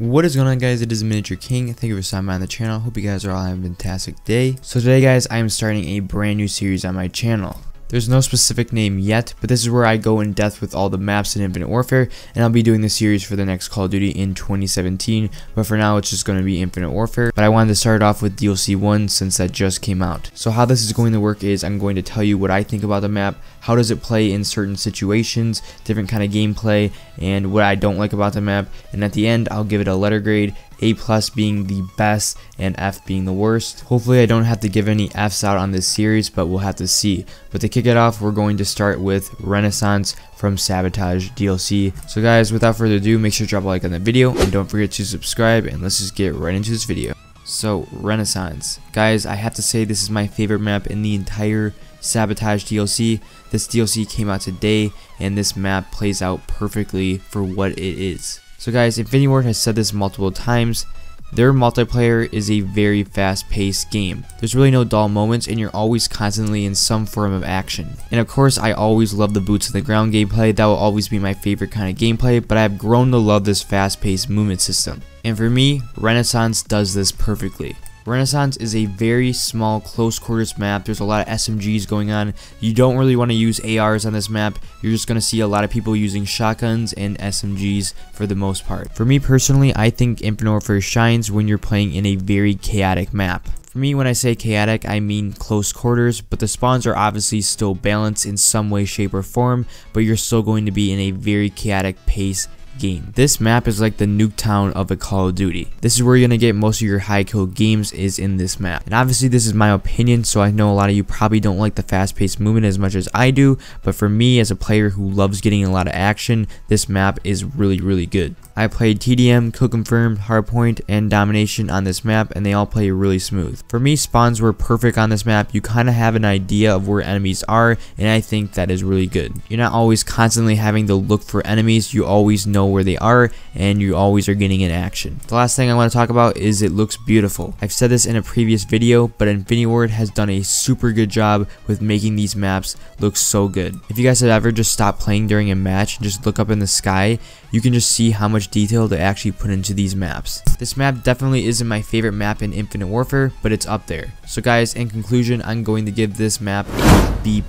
What is going on guys, it is Miniature King, thank you for stopping by on the channel, hope you guys are all having a fantastic day. So today guys, I am starting a brand new series on my channel. There's no specific name yet, but this is where I go in depth with all the maps in Infinite Warfare, and I'll be doing the series for the next Call of Duty in 2017, but for now it's just going to be Infinite Warfare. But I wanted to start off with DLC 1 since that just came out. So how this is going to work is I'm going to tell you what I think about the map, how does it play in certain situations, different kind of gameplay, and what I don't like about the map, and at the end I'll give it a letter grade a plus being the best and F being the worst. Hopefully I don't have to give any Fs out on this series, but we'll have to see. But to kick it off, we're going to start with Renaissance from Sabotage DLC. So guys, without further ado, make sure to drop a like on the video, and don't forget to subscribe, and let's just get right into this video. So, Renaissance. Guys, I have to say this is my favorite map in the entire Sabotage DLC. This DLC came out today, and this map plays out perfectly for what it is. So guys, Infinity Ward has said this multiple times, their multiplayer is a very fast-paced game. There's really no dull moments and you're always constantly in some form of action. And of course, I always love the boots on the ground gameplay, that will always be my favorite kind of gameplay, but I have grown to love this fast-paced movement system. And for me, Renaissance does this perfectly. Renaissance is a very small close quarters map. There's a lot of SMGs going on. You don't really want to use ARs on this map. You're just going to see a lot of people using shotguns and SMGs for the most part. For me personally, I think Infinite Warfare shines when you're playing in a very chaotic map. For me, when I say chaotic, I mean close quarters, but the spawns are obviously still balanced in some way, shape, or form, but you're still going to be in a very chaotic pace game. This map is like the Nuketown of a Call of Duty. This is where you're going to get most of your high kill games is in this map. And obviously this is my opinion, so I know a lot of you probably don't like the fast paced movement as much as I do, but for me as a player who loves getting a lot of action, this map is really, really good. I played TDM, Kill Confirmed, Hardpoint, and Domination on this map, and they all play really smooth. For me, spawns were perfect on this map. You kind of have an idea of where enemies are, and I think that is really good. You're not always constantly having to look for enemies. You always know where they are, and you always are getting in action. The last thing I want to talk about is it looks beautiful. I've said this in a previous video, but Infinity Ward has done a super good job with making these maps look so good. If you guys have ever just stopped playing during a match and just look up in the sky, you can just see how much detail they actually put into these maps. This map definitely isn't my favorite map in Infinite Warfare, but it's up there. So guys, in conclusion, I'm going to give this map a B+.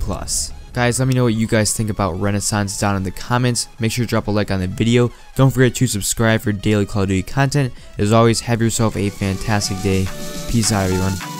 Guys, let me know what you guys think about Renaissance down in the comments. Make sure to drop a like on the video. Don't forget to subscribe for daily Call of Duty content. As always, have yourself a fantastic day. Peace out, everyone.